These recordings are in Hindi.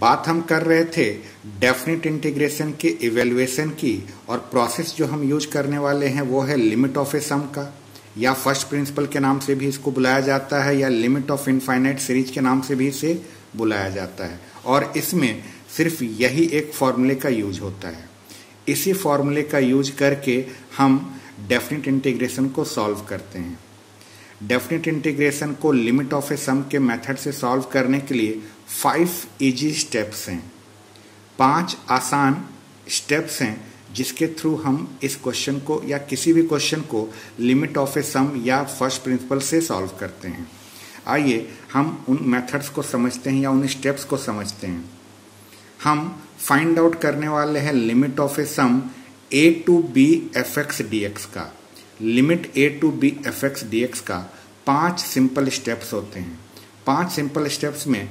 बात हम कर रहे थे डेफिनेट इंटीग्रेशन के इवेल्युएशन की, और प्रोसेस जो हम यूज़ करने वाले हैं वो है लिमिट ऑफ़ ए सम का। या फ़र्स्ट प्रिंसिपल के नाम से भी इसको बुलाया जाता है, या लिमिट ऑफ़ इनफाइनाइट सीरीज़ के नाम से भी इसे बुलाया जाता है। और इसमें सिर्फ़ यही एक फॉर्मूले का यूज़ होता है। इसी फॉर्मूले का यूज़ करके हम डेफिनेट इंटीग्रेशन को सॉल्व करते हैं। डेफिनेट इंटीग्रेशन को लिमिट ऑफ़ ए सम के मेथड से सॉल्व करने के लिए फाइव इजी स्टेप्स हैं। पाँच आसान स्टेप्स हैं जिसके थ्रू हम इस क्वेश्चन को या किसी भी क्वेश्चन को लिमिट ऑफ़ ए सम या फ़र्स्ट प्रिंसिपल से सॉल्व करते हैं। आइए हम उन मेथड्स को समझते हैं या उन स्टेप्स को समझते हैं। हम फाइंड आउट करने वाले हैं limit of a sum a to b f x d x का। Limit a to b f x d x का पाँच सिंपल स्टेप्स होते हैं। पाँच सिंपल स्टेप्स में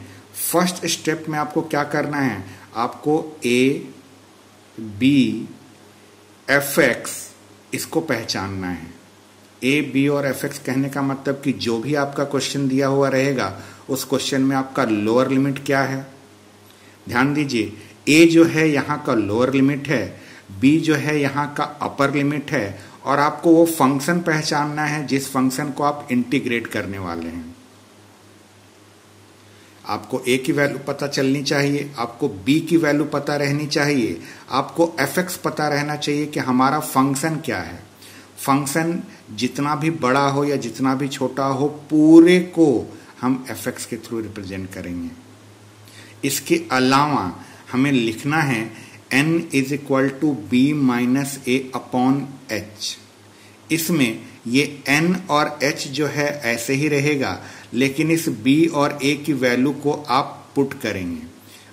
फ़र्स्ट स्टेप में आपको क्या करना है? आपको ए, बी, एफ़ एक्स इसको पहचानना है। ए, बी और एफ़ एक्स कहने का मतलब कि जो भी आपका क्वेश्चन दिया हुआ रहेगा, उस क्वेश्चन में आपका लोअर लिमिट क्या है? ध्यान दीजिए, ए जो है यहाँ का लोअर लिमिट है, बी जो है यहाँ का अपर लिमिट है और आपको वो फ़ंक्शन पहचानना है, जिस फ़ंक्शन को आप इंटीग्रेट करने वाले हैं। आपको ए की वैल्यू पता चलनी चाहिए, आपको बी की वैल्यू पता रहनी चाहिए, आपको एफ़ एक्स पता रहना चाहिए कि हमारा फ़ंक्शन क्या है। फ़ंक्शन जितना भी बड़ा हो या जितना भी छोटा हो, पूरे को हम एफ़ एक्स के थ्रू रिप्रेजेंट करेंगे। इसके अलावा हमें लिखना है n is equal to b minus a upon h इसमें ये एन और एच जो है ऐसे ही रहेगा, लेकिन इस बी और ए की वैल्यू को आप पुट करेंगे।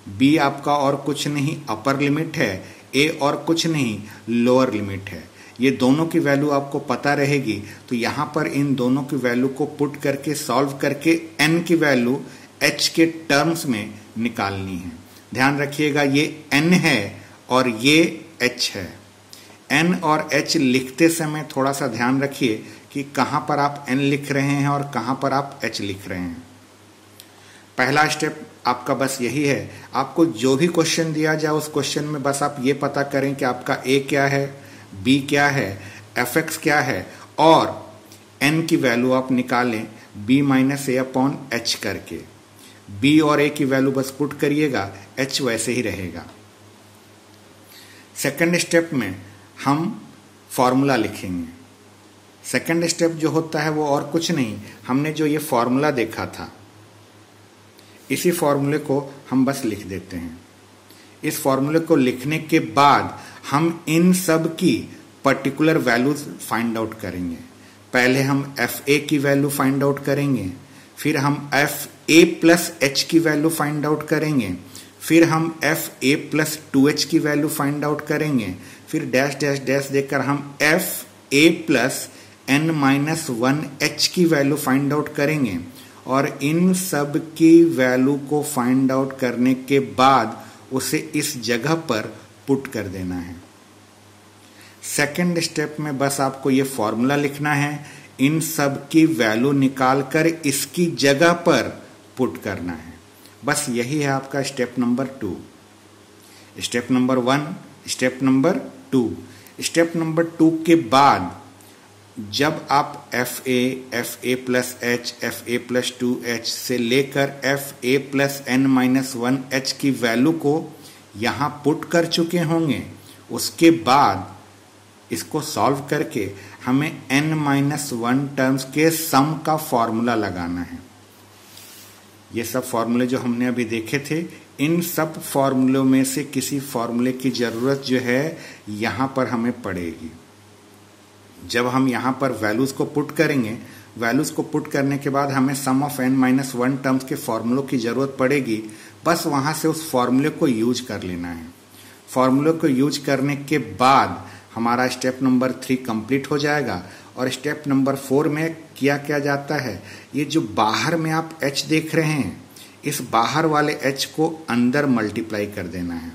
बी आपका और कुछ नहीं अपर लिमिट है। ए और कुछ नहीं लोअर लिमिट है। ये दोनों की वैल्यू आपको पता रहेगी तो यहाँ पर इन दोनों की वैल्यू को पुट करके सॉल्व करके एन की वैल्यू एच के टर्म्स में निकालनी है। ध्यान रखिएगा, ये एन है और ये एच है। एन और एच लिखते समय थोड़ा सा ध्यान रखिए कि कहाँ पर आप एन लिख रहे हैं और कहाँ पर आप एच लिख रहे हैं। पहला स्टेप आपका बस यही है। आपको जो भी क्वेश्चन दिया जाए, उस क्वेश्चन में बस आप ये पता करें कि आपका ए क्या है बी क्या है एफ़ एक्स क्या है और एन की वैल्यू आप निकालें b minus a upon h करके। बी और ए की वैल्यू बस पुट करिएगा एच वैसे ही रहेगा। सेकंड स्टेप में हम फॉर्मूला लिखेंगे। सेकंड स्टेप जो होता है वो और कुछ नहीं, हमने जो ये फॉर्मूला देखा था, इसी फॉर्मूले को हम बस लिख देते हैं। इस फॉर्मूले को लिखने के बाद हम इन सब की पर्टिकुलर वैल्यूज़ फाइंड आउट करेंगे। पहले हम एफ़ ए की वैल्यू फाइंड आउट करेंगे, फिर हम एफ़ ए प्लस एच की वैल्यू फाइंड आउट करेंगे फिर हम f a plus two h की वैल्यू फाइंड आउट करेंगे। फिर डैश डैश डैश देकर हम f a plus n minus one h की वैल्यू फाइंड आउट करेंगे। और इन सब की वैल्यू को फाइंड आउट करने के बाद उसे इस जगह पर पुट कर देना है। सेकेंड स्टेप में बस आपको ये फॉर्मूला लिखना है। इन सब की वैल्यू निकालकर इसकी जगह पर पुट करना है। बस यही है आपका step number two. Step number one, step number two. Step number two के बाद, जब आप f a f a plus h f a plus two h से लेकर f a plus n minus one h की वैल्यू को यहाँ पुट कर चुके होंगे, उसके बाद इसको सॉल्व करके हमें एन माइनस वन टर्म्स के सम का फॉर्मूला लगाना है। ये सब फॉर्मूले जो हमने अभी देखे थे, इन सब फॉर्मूलों में से किसी फॉर्मूले की ज़रूरत जो है, यहाँ पर हमें पड़ेगी। जब हम यहाँ पर वैल्यूज़ को पुट करेंगे वैल्यूज़ को पुट करने के बाद हमें sum of n minus one terms के फॉर्मूलों की ज़रूरत पड़ेगी, बस वहाँ से उस फॉर्मूले को यूज़ कर लेना है। फॉर्मूले को यूज़ करने के बाद हमारा स्टेप नंबर थ्री कंप्लीट हो जाएगा और स्टेप नंबर फोर में किया क्या जाता है? ये जो बाहर में आप एच देख रहे हैं, इस बाहर वाले एच को अंदर मल्टीप्लाई कर देना है।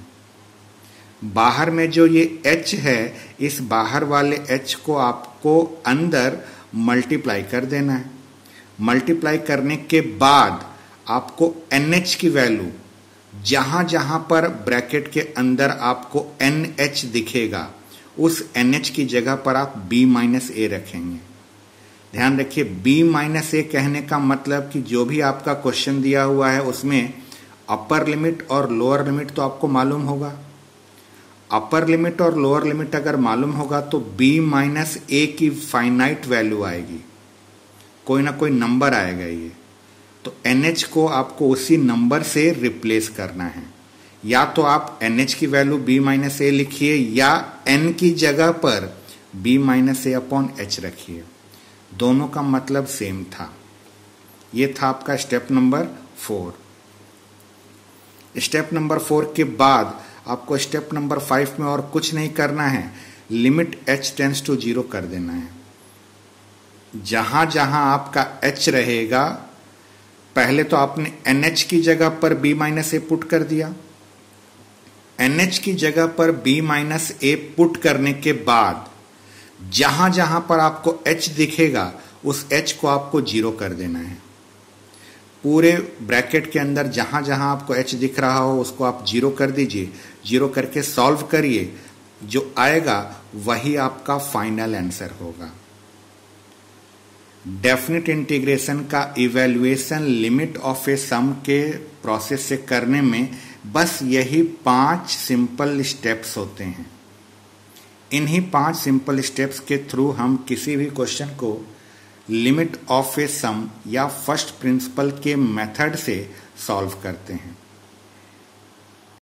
बाहर में जो ये एच है, इस बाहर वाले एच को आपको अंदर मल्टीप्लाई कर देना है। मल्टीप्लाई करने के बाद आपको एन एच की वैल्यू जहाँ जहाँ पर ब्रैकेट के अंदर आपको एन एच दिखेगा उस एन एच की जगह पर आप बी माइनस ए रखेंगे। ध्यान रखिए बी माइनस ए कहने का मतलब कि जो भी आपका क्वेश्चन दिया हुआ है, उसमें अपर लिमिट और लोअर लिमिट तो आपको मालूम होगा। अपर लिमिट और लोअर लिमिट अगर मालूम होगा तो बी माइनस ए की फाइनाइट वैल्यू आएगी। कोई ना कोई नंबर आएगा ये। तो एनएच को आपको उसी नंबर से रिप्लेस करना है। या तो आप एनएच की वैल्यू बी माइनस ए लिखिए या एन की जगह पर b minus a upon h रखिए। दोनों का मतलब सेम था। ये था आपका step number four step number four के बाद आपको स्टेप नंबर फाइव में और कुछ नहीं करना है। Limit h tends to zero कर देना है। जहाँ जहाँ आपका एच रहेगा, पहले तो आपने एन एच की जगह पर बी माइनस ए पुट कर दिया। एन एच की जगह पर बी माइनस ए पुट करने के बाद, जहाँ जहाँ पर आपको एच दिखेगा, उस एच को आपको ज़ीरो कर देना है। पूरे ब्रैकेट के अंदर जहाँ जहाँ आपको एच दिख रहा हो, उसको आप ज़ीरो कर दीजिए। ज़ीरो करके सॉल्व करिए। जो आएगा, वही आपका फाइनल आंसर होगा। डेफिनेट इंटीग्रेशन का evaluation limit of a sum के प्रोसेस से करने में बस यही पाँच सिंपल स्टेप्स होते हैं। इन्हीं पाँच सिंपल स्टेप्स के थ्रू हम किसी भी क्वेश्चन को लिमिट ऑफ़ ए सम या फ़र्स्ट प्रिंसिपल के मेथड से सॉल्व करते हैं।